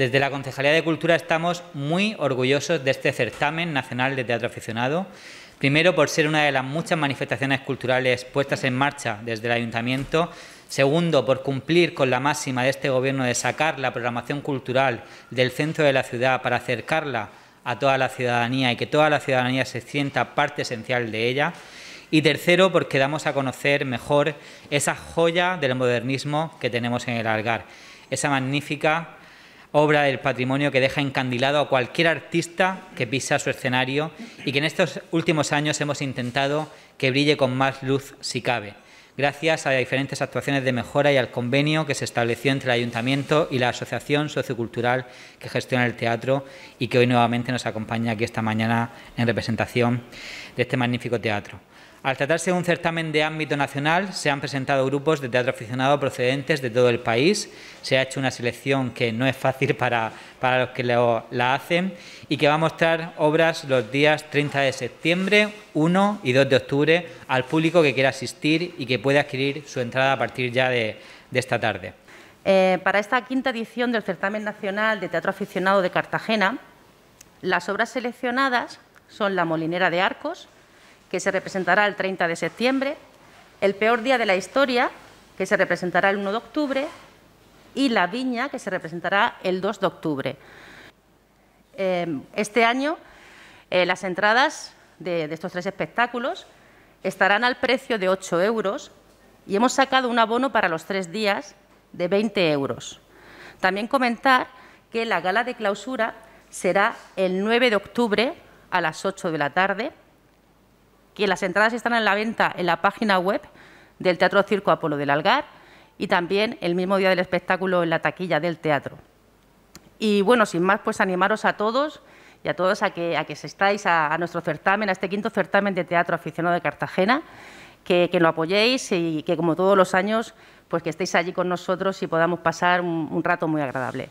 Desde la Concejalía de Cultura estamos muy orgullosos de este certamen nacional de teatro aficionado. Primero, por ser una de las muchas manifestaciones culturales puestas en marcha desde el Ayuntamiento. Segundo, por cumplir con la máxima de este Gobierno de sacar la programación cultural del centro de la ciudad para acercarla a toda la ciudadanía y que toda la ciudadanía se sienta parte esencial de ella. Y tercero, porque damos a conocer mejor esa joya del modernismo que tenemos en el Algar, esa magnífica obra del patrimonio que deja encandilado a cualquier artista que pisa su escenario y que en estos últimos años hemos intentado que brille con más luz si cabe, gracias a diferentes actuaciones de mejora y al convenio que se estableció entre el Ayuntamiento y la Asociación Sociocultural que gestiona el teatro y que hoy nuevamente nos acompaña aquí esta mañana en representación de este magnífico teatro. Al tratarse de un certamen de ámbito nacional, se han presentado grupos de teatro aficionado procedentes de todo el país. Se ha hecho una selección que no es fácil para, para los que la hacen y que va a mostrar obras los días 30 de septiembre, 1 y 2 de octubre al público que quiera asistir y que puede adquirir su entrada a partir ya de, de esta tarde. Eh, para esta quinta edición del Certamen Nacional de Teatro Aficionado de Cartagena, las obras seleccionadas son La Molinera de Arcos, que se representará el 30 de septiembre, El peor día de la historia, que se representará el 1 de octubre, y La Viña, que se representará el 2 de octubre. Eh, este año, eh, las entradas de estos tres espectáculos estarán al precio de 8 euros y hemos sacado un abono para los tres días de 20 euros. También comentar que la gala de clausura será el 9 de octubre a las 8 de la tarde que las entradas están en la venta en la página web del Teatro Circo Apolo del Algar y también el mismo día del espectáculo en la taquilla del teatro. Y bueno, sin más, pues animaros a todos y a todos a que, a que estáis a, nuestro certamen, a este quinto certamen de teatro aficionado de Cartagena, que, lo apoyéis y que como todos los años, pues que estéis allí con nosotros y podamos pasar un rato muy agradable.